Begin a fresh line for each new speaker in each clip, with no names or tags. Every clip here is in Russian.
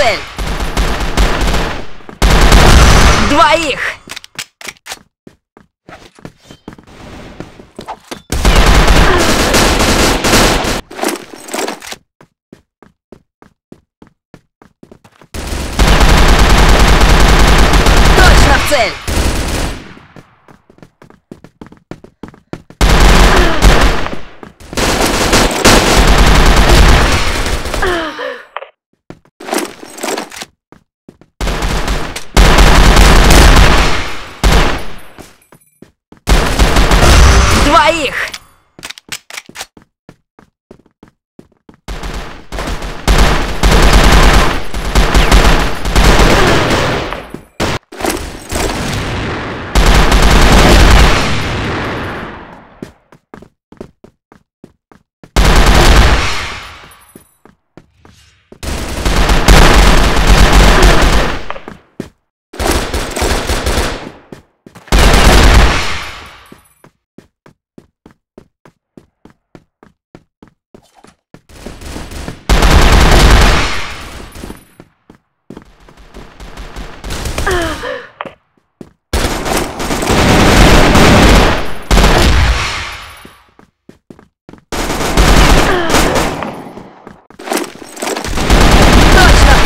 цель! Двоих! Точно в цель! Двоих!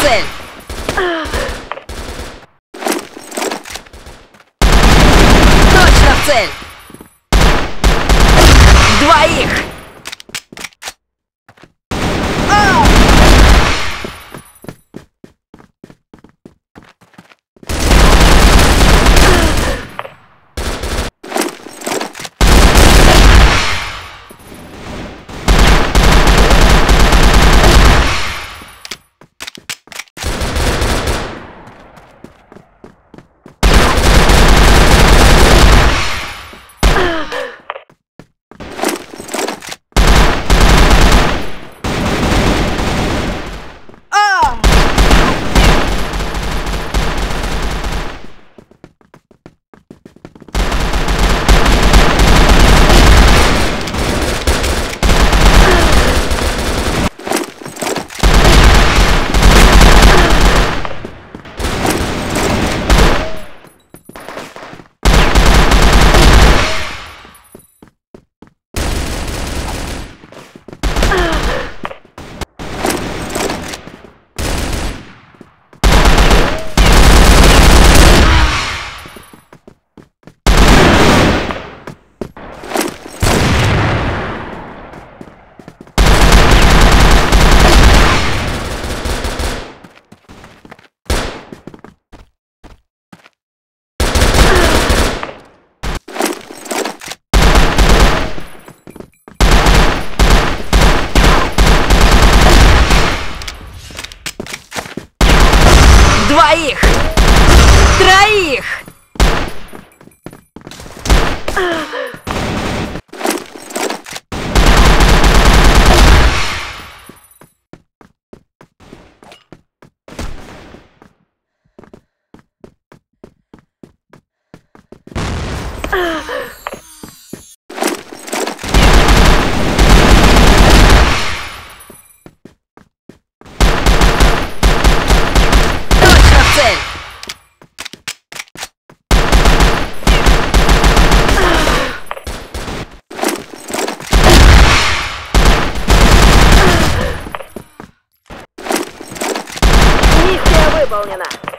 Точно в цель! Точно в цель! Двоих! А! А! Двоих! Троих! Точно
Выполнено.